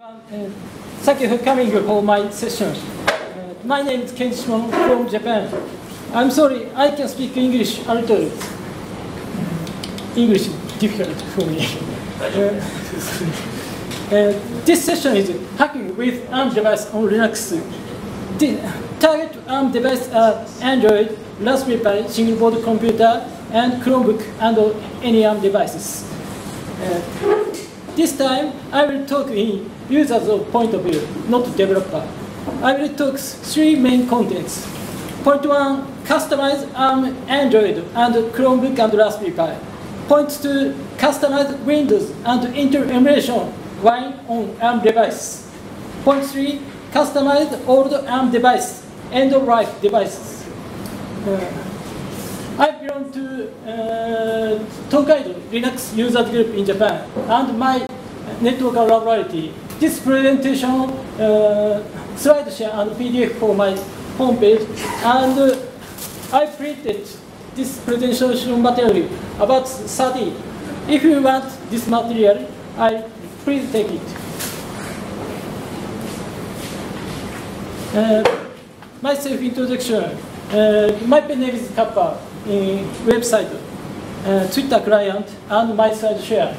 Uh, thank you for coming for my session. Uh, my name is Kenji Shimono from Japan. I'm sorry, I can speak English a little. English is difficult for me. Uh, uh, this session is hacking with ARM device on Linux. The target ARM device are Android, Raspberry Pi, single board computer, and Chromebook and any ARM devices. This time, I will talk in user's point of view, not developer. I will talk three main contents. Point one, customize Android and Chromebook and Raspberry Pi. Point two, customize Windows and Intel emulation while on ARM device. Point three, customize old ARM device, end-of-life devices. Uh, I belong to uh, Tokaido Linux user group in Japan and my Netwalker laboratory. This presentation, uh, slide share and PDF for my homepage and uh, I printed this presentation material about 30. If you want this material, I please take it. Uh, my self-introduction. Uh, my name is Kappa website, uh, Twitter client, and my side share.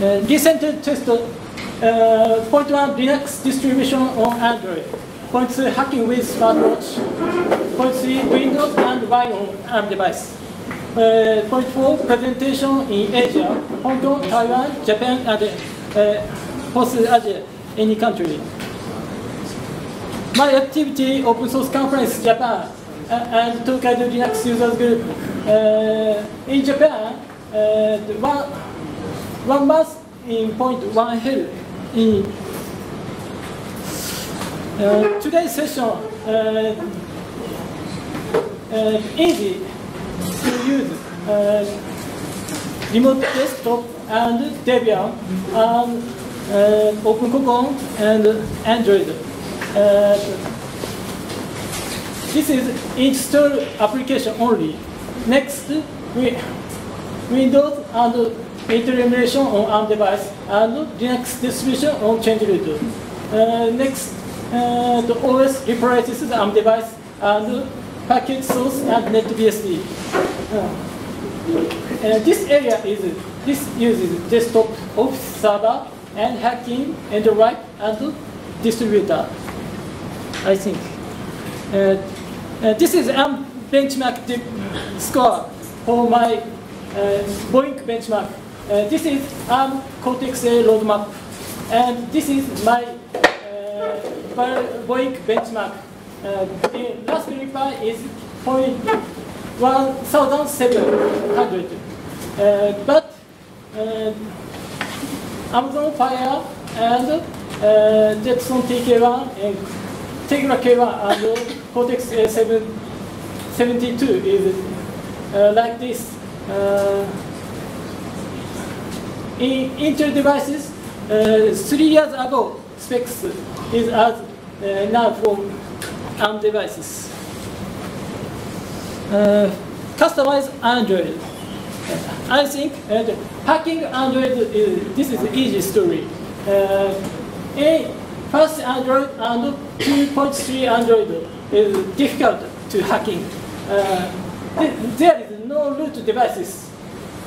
Uh, recent test uh, point one Linux distribution on Android. Point two hacking with smartwatch. Point three Windows and Y on ARM device. Uh, point four presentation in Asia, Hong Kong, Taiwan, Japan, and uh, Asia, any country. My activity open source conference Japan uh, and Tokaido Linux users group. In Japan, uh, one, one month in point one hill in uh, today's session uh, uh, easy to use uh, remote desktop and Debian and OpenCoCon and Android. This is install application only. Next, we, Windows and Intel emulation on ARM device and Linux distribution on change root. Uh, next, uh, the OS replaces the ARM device and package source and NetBSD. Uh, uh, this area is this uses desktop office server and hacking and write and distributor. I think. Uh, uh, this is ARM benchmark score for my uh, BOINC benchmark. Uh, this is ARM Cortex-A roadmap. And this is my uh, BOINC benchmark. Uh, the Raspberry Pi is 0.1700. Uh, but uh, Amazon Fire and Jetson TK1 and Tegra K1 and Cortex A72 is uh, like this. Uh, in Intel devices, uh, three years ago, specs is as uh, now for ARM devices. Uh, customize Android. I think uh, hacking Android, is, this is an easy story. a first Android and 2.3 Android is difficult to hacking. Uh, there is no root devices,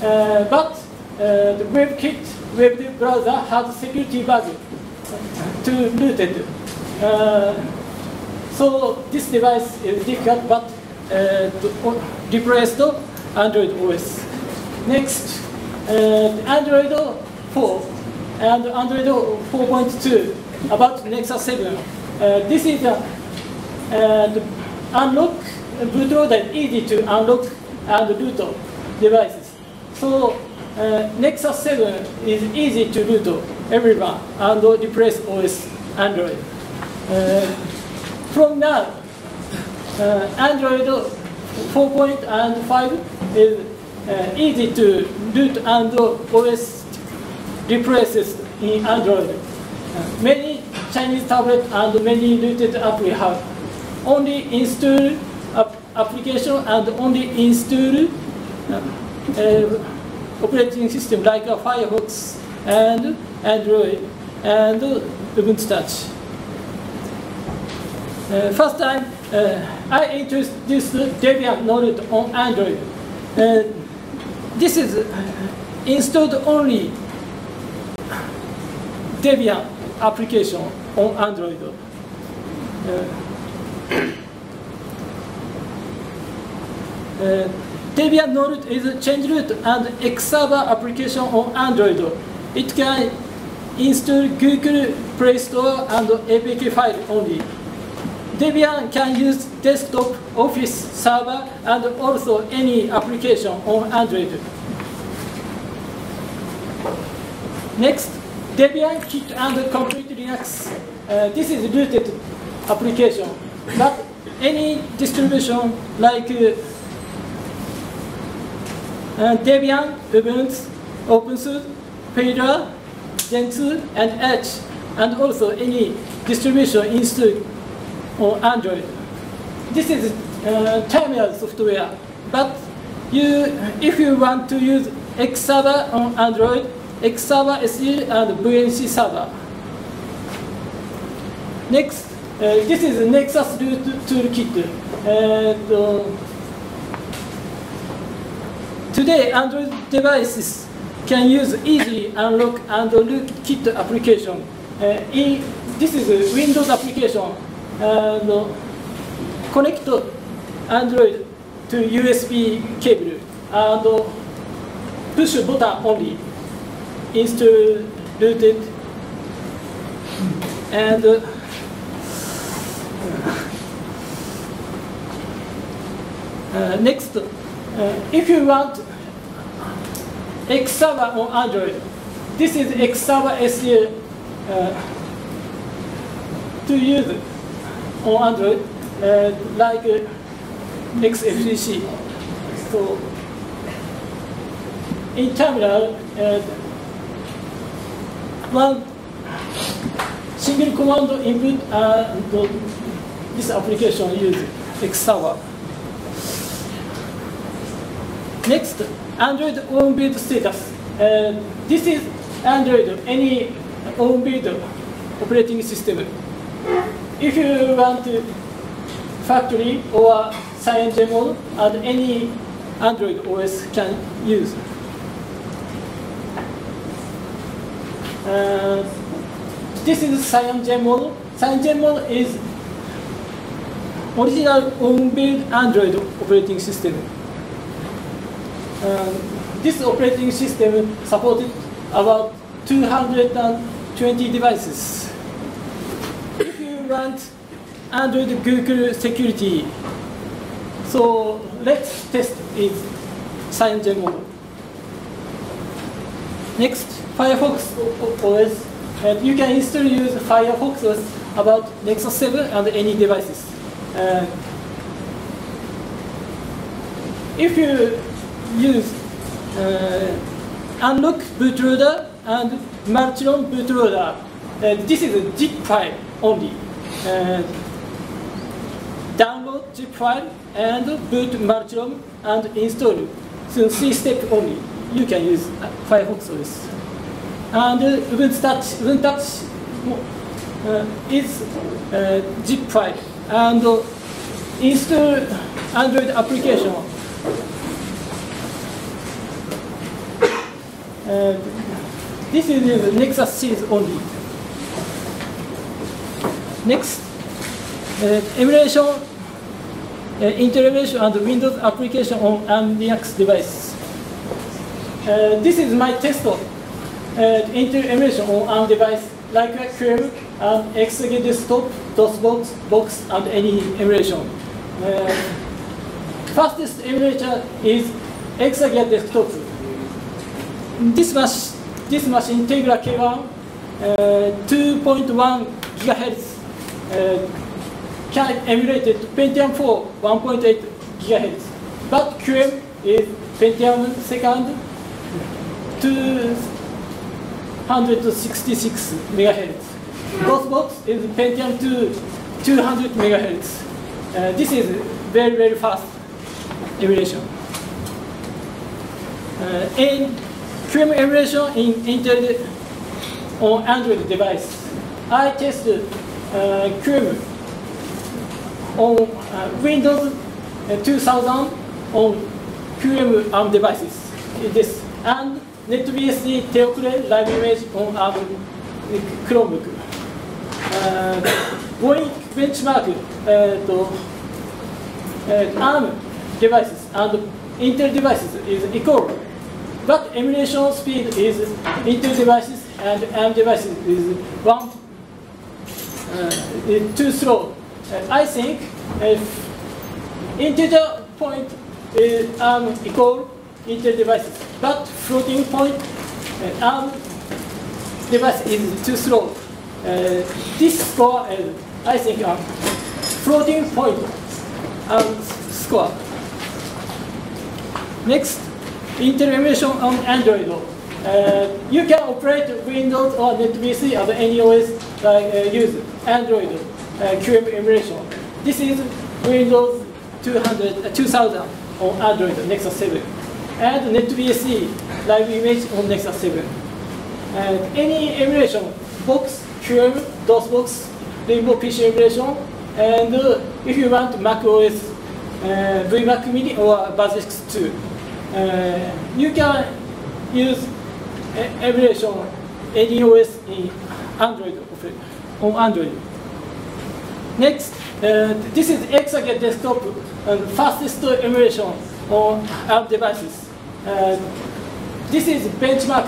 uh, but uh, the WebKit web browser has security bug to root it. Uh, so this device is difficult, but uh, to replace the Android OS. Next, uh, Android 4 and Android 4.2 about Nexus 7. this is a and unlock bootloader easy to unlock and root devices. So uh, Nexus 7 is easy to root everyone and replace OS Android. Uh, from now, uh, Android 4.5 is uh, easy to root and OS replaces in Android. Uh, many Chinese tablet and many rooted apps we have only install application and only install uh, uh, operating system like a Firefox and Android, and Ubuntu Touch. Uh, first time, uh, I introduced Debian noroot on Android. Uh, this is installed only Debian application on Android. Uh, Debian noroot is a change root and Xserver application on Android. It can install Google Play Store and APK file only. Debian can use desktop Office server and also any application on Android. Next, Debian Kit and Complete Linux. Uh, this is a rooted application, but any distribution like uh, uh, Debian, Ubuntu, OpenSUSE, Fedora, Gentoo, and Edge, and also any distribution installed on Android. This is uh, terminal software, but you, if you want to use Xserver on Android, Xserver SE and VNC server. Next, uh, this is Nexus root toolkit. And, uh, today, Android devices can use easily unlock and rootkit application. Uh, in, this is a Windows application. And uh, connect Android to USB cable and push button only install rooted and uh, uh, next uh, if you want Xserver on Android this is Xserver SE uh, to use on Android uh, like uh, XFCE so in terminal uh, one single command input and this application use Xserver. Next, Android on-build status. Uh, this is Android, any on-build operating system. If you want to factory or CyanogenMod and any Android OS can use. This is CyanogenMod. CyanogenMod is original on-build Android operating system. Uh, this operating system supported about 220 devices. If you want Android Google security, so let's test it CyanogenMod. Next, Firefox OS. And you can install use Firefox OS about Nexus 7 and any devices. Uh, if you use uh, unlock bootloader and MultiROM bootloader, uh, this is a zip file only. Uh, download zip file and boot MultiROM and install. So three step only. You can use Firefox OS. And uh, Ubuntu Touch, Ubuntu uh, is uh, zip file and uh, install Android application. Uh, this is Nexus series only. Next, uh, emulation, uh, integration and Windows application on Linux device. Uh, this is my test of uh, emulation on ARM device like a QEMU and ExaGear desktop, DOSBox, Bochs, and any emulation. Uh, fastest emulator is ExaGear desktop. This machine, this machine Tegra K1, uh, 2.1 gigahertz, uh, can emulate Pentium 4, 1.8 gigahertz. But QEMU is Pentium second, 266 megahertz. DOSBox is Pentium 2, 200 megahertz. Uh, this is very, very fast emulation. Uh, in QEMU emulation in Intel on Android device. I tested uh, Chrome on uh, Windows uh, 2000 on QM ARM devices. This and NetBSD Teocre live image ARM Chromebook. Uh, going benchmark uh, to ARM devices and Intel devices is equal, but emulation speed is Intel devices and ARM devices is one uh, is too slow. Uh, I think if integer point is ARM equal Intel devices, but floating point uh, ARM device is too slow. Uh, this score, uh, I think, uh, floating point um, score. Next, Intel emulation on Android. Uh, you can operate Windows or NetBSD or any OS like uh, use Android uh, QEMU emulation. This is Windows 200, uh, 2000 on Android Nexus 7 and NetBSD live image on Nexus 7. And any emulation box, QEMU, DOSBox, Limbo PC emulation, and uh, if you want Mac OS, uh, VMAC Mini or Basilisk 2, uh, you can use emulation any OS in Android on Android. Next, uh, this is ExaGear desktop and fastest emulation on ARM devices. Uh, this is benchmark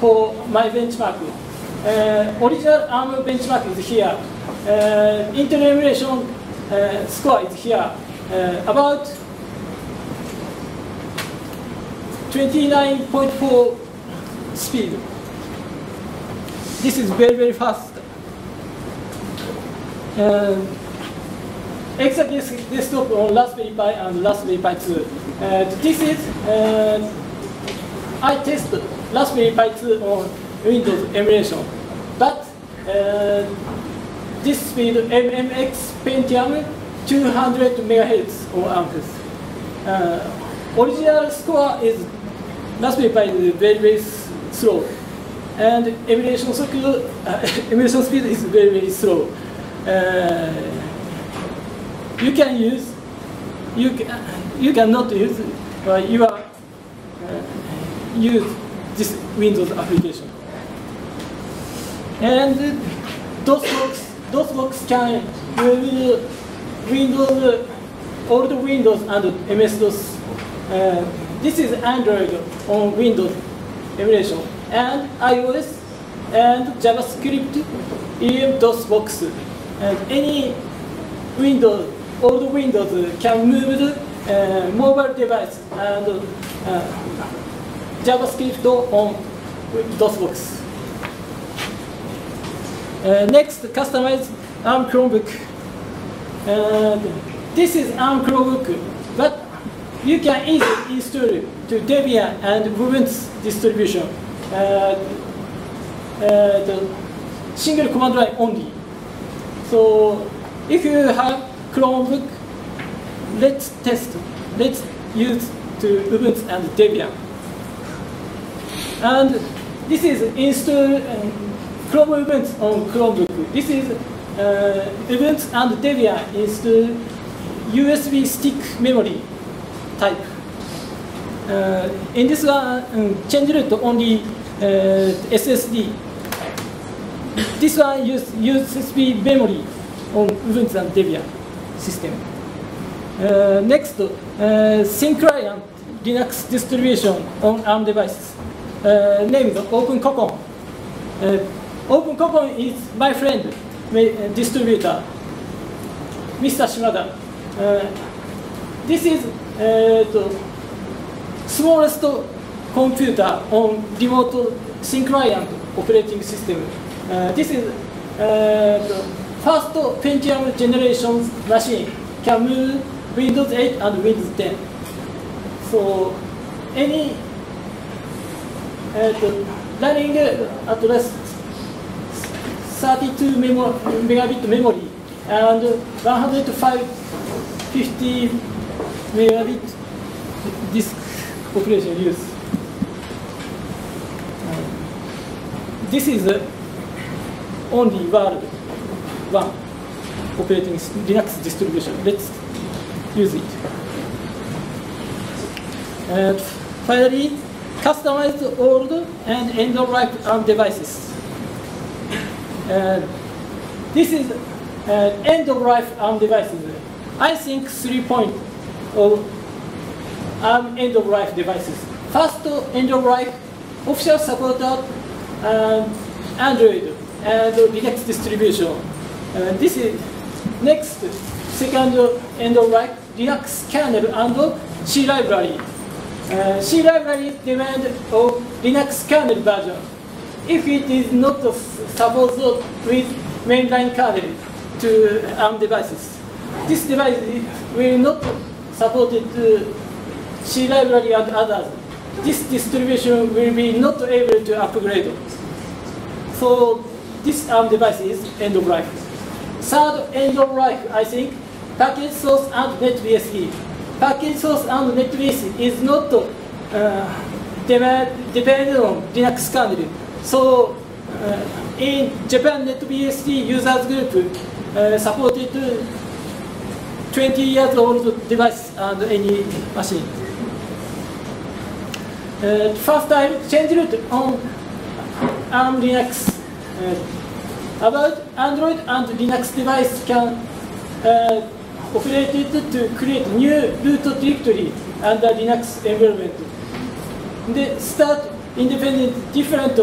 for my benchmark. Uh, original ARM benchmark is here. Uh, Intel emulation uh, score is here. Uh, about 29.4 speed. This is very, very fast. Uh, ExaGear desktop on Raspberry Pi and Raspberry Pi 2. Uh, this is, uh, I tested Raspberry Pi 2 on Windows emulation, but uh, this speed MMX Pentium 200 megahertz or AMPS. Original score is Raspberry Pi is very, very slow. And emulation, uh, emulation speed is very, very slow. You can use, you, you cannot use, uh, you are, uh, use this Windows application. And those works those DOSBox can review Windows, old Windows and MS-DOS. Uh, this is Android on Windows emulation and iOS and JavaScript in DOSBox. And any Windows, old Windows can move the mobile device and JavaScript on DOSBox. Uh, next, customize ARM Chromebook. This is ARM Chromebook, but you can easily install to Debian and Ubuntu distribution. Uh, uh, the single command line only. So if you have Chromebook, let's test. Let's use to Ubuntu and Debian. And this is install um, ChrUbuntu on Chromebook. This is uh, Ubuntu and Debian install USB stick memory type. Uh, in this one, um, change it only uh, SSD. This one use USB memory on Ubuntu and Debian system. Uh, next, uh, Thin Client Linux distribution on ARM devices, uh, named OpenCoCon. Uh, OpenCoCon is my friend, uh, distributor, Mr. Shimada. Uh, this is uh, the smallest computer on remote thin client operating system. Uh, this is uh, the first Pentium generation machine can move Windows 8 and Windows 10. So any uh, the running at least 32 memo megabit memory and 105 50 megabit disk population use. This is uh, only world one operating Linux distribution. Let's use it. And finally, customized old and end of life ARM devices. And this is uh, end of life ARM devices. I think three point of ARM end of life devices. First, end of life official supported um, Android and Linux distribution. Uh, this is next second end of life Linux kernel and C library. Uh, C library demand of Linux kernel version. If it is not supported with mainline kernel to ARM devices, this device will not support C library and others. This distribution will be not able to upgrade. So this ARM device is end of life. Third end of life, I think, package source and NetBSD. Package source and NetBSD is not uh, dependent on Linux kernel. So uh, in Japan NetBSD users group uh, supported 20 years old device and any machine. Uh, first time changed on ARM Linux. Uh, about Android and Linux device can uh, operated to create new root directory under Linux environment. They start independent different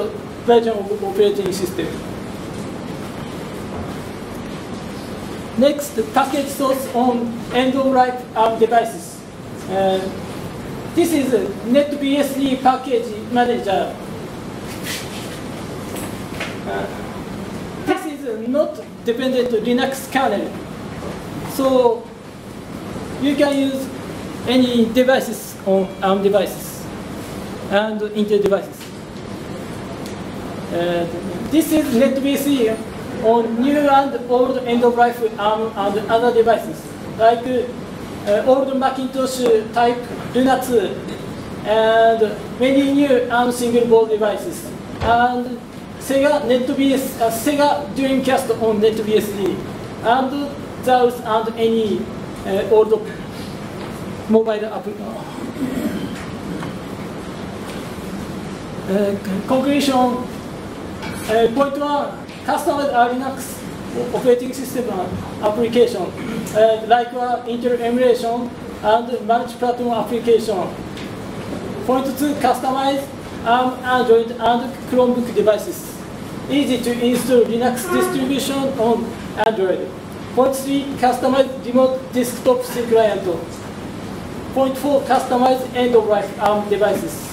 version of operating system. Next, package source on end-of-life ARM devices. Uh, this is a NetBSD package manager. Uh, not dependent Linux kernel. So you can use any devices on ARM devices and Intel devices. Uh, this is NetBSD on new and old end-of-life ARM and other devices, like uh, old Macintosh type Linux and many new ARM single board devices, and Sega NetBS, uh, Sega Dreamcast on NetBSD, and those and any uh, old mobile app. Uh, conclusion, uh, point one, customers are Linux operating system application, uh, like uh, Intel emulation and multi-platform application. Point two, customize ARM, Android, and Chromebook devices. Easy to install Linux distribution on Android. Point three, customize remote desktop C client. Point four, customize end-of-life ARM devices.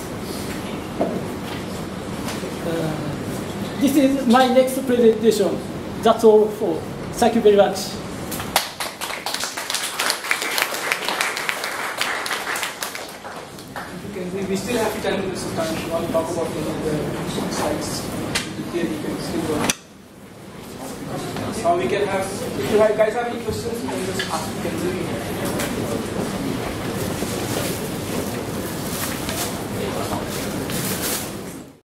Uh, this is my next presentation. That's all for. Thank you very much. We still have 10 minutes of time if you want to talk about any of the slides. Here you can still go. Uh, we can have, if you guys have